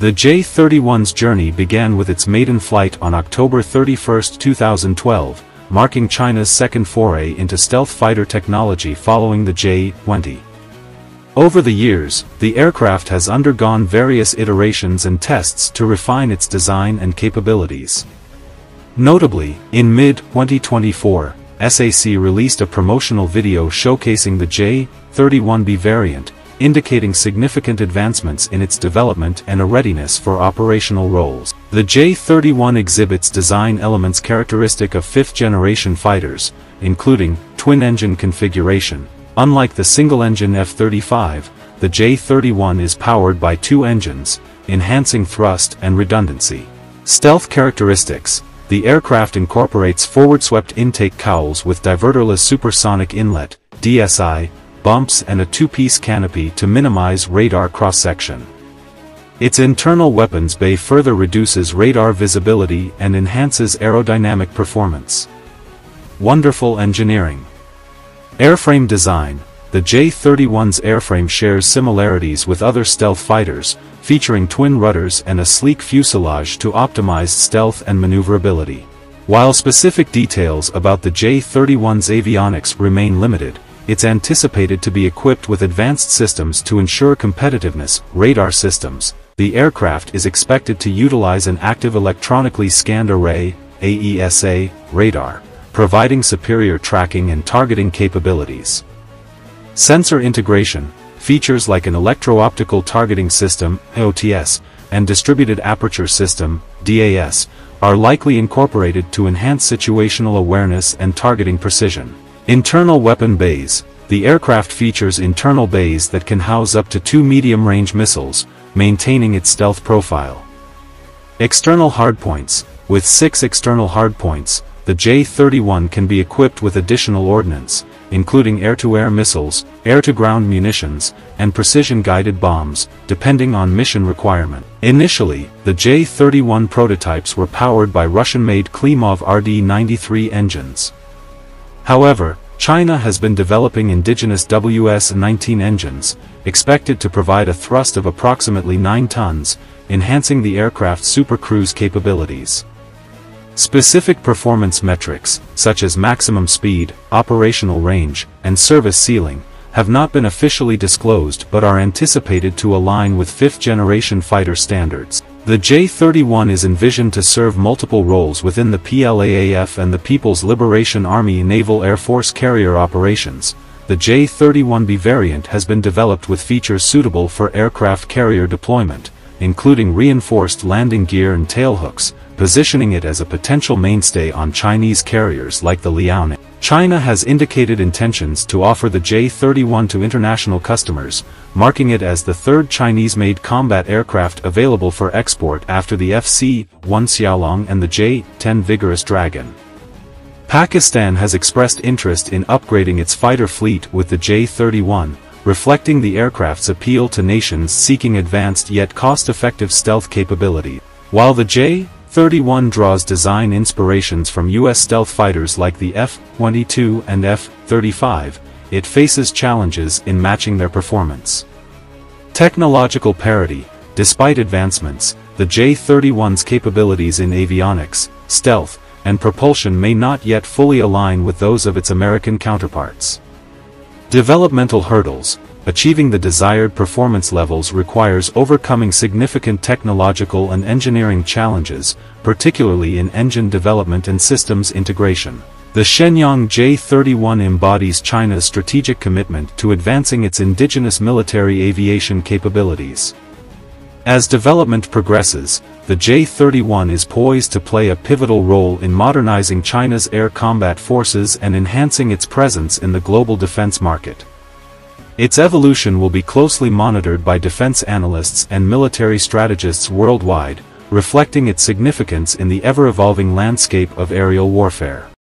The J-31's journey began with its maiden flight on October 31, 2012, marking China's second foray into stealth fighter technology following the J-20. Over the years, the aircraft has undergone various iterations and tests to refine its design and capabilities. Notably, in mid-2024, SAC released a promotional video showcasing the J-31B variant, indicating significant advancements in its development and a readiness for operational roles. The J-31 exhibits design elements characteristic of fifth-generation fighters, including twin-engine configuration. Unlike the single-engine F-35, the J-31 is powered by two engines, enhancing thrust and redundancy. Stealth characteristics The aircraft incorporates forward-swept intake cowls with diverterless supersonic inlet, DSI, bumps and a two-piece canopy to minimize radar cross-section. Its internal weapons bay further reduces radar visibility and enhances aerodynamic performance. Wonderful engineering. Airframe design The J-31's airframe shares similarities with other stealth fighters, featuring twin rudders and a sleek fuselage to optimize stealth and maneuverability. While specific details about the J-31's avionics remain limited, it's anticipated to be equipped with advanced systems to ensure competitiveness, radar systems. The aircraft is expected to utilize an active electronically scanned array, AESA, radar, providing superior tracking and targeting capabilities. Sensor integration, features like an electro-optical targeting system, EOTS, and distributed aperture system, DAS, are likely incorporated to enhance situational awareness and targeting precision. Internal weapon bays. The aircraft features internal bays that can house up to two medium-range missiles, maintaining its stealth profile. External hardpoints. With six external hardpoints, the J-31 can be equipped with additional ordnance, including air-to-air -air missiles, air-to-ground munitions, and precision-guided bombs, depending on mission requirement. Initially, the J-31 prototypes were powered by Russian-made Klimov RD-93 engines. However, China has been developing indigenous WS-19 engines, expected to provide a thrust of approximately 9 tons, enhancing the aircraft's supercruise capabilities. Specific performance metrics, such as maximum speed, operational range, and service ceiling, have not been officially disclosed but are anticipated to align with fifth-generation fighter standards. The J-31 is envisioned to serve multiple roles within the PLAAF and the People's Liberation Army Naval Air Force carrier operations. The J-31B variant has been developed with features suitable for aircraft carrier deployment, including reinforced landing gear and tailhooks, positioning it as a potential mainstay on Chinese carriers like the Liaoning. China has indicated intentions to offer the J-31 to international customers, marking it as the third Chinese-made combat aircraft available for export after the FC-1 Xiaolong and the J-10 Vigorous Dragon. Pakistan has expressed interest in upgrading its fighter fleet with the J-31, reflecting the aircraft's appeal to nations seeking advanced yet cost-effective stealth capability. While the J 31 draws design inspirations from U.S. stealth fighters like the F-22 and F-35, it faces challenges in matching their performance. Technological parity, despite advancements, the J-31's capabilities in avionics, stealth, and propulsion may not yet fully align with those of its American counterparts. Developmental hurdles, achieving the desired performance levels requires overcoming significant technological and engineering challenges, particularly in engine development and systems integration. The Shenyang J-31 embodies China's strategic commitment to advancing its indigenous military aviation capabilities. As development progresses, the J-31 is poised to play a pivotal role in modernizing China's air combat forces and enhancing its presence in the global defense market. Its evolution will be closely monitored by defense analysts and military strategists worldwide, reflecting its significance in the ever-evolving landscape of aerial warfare.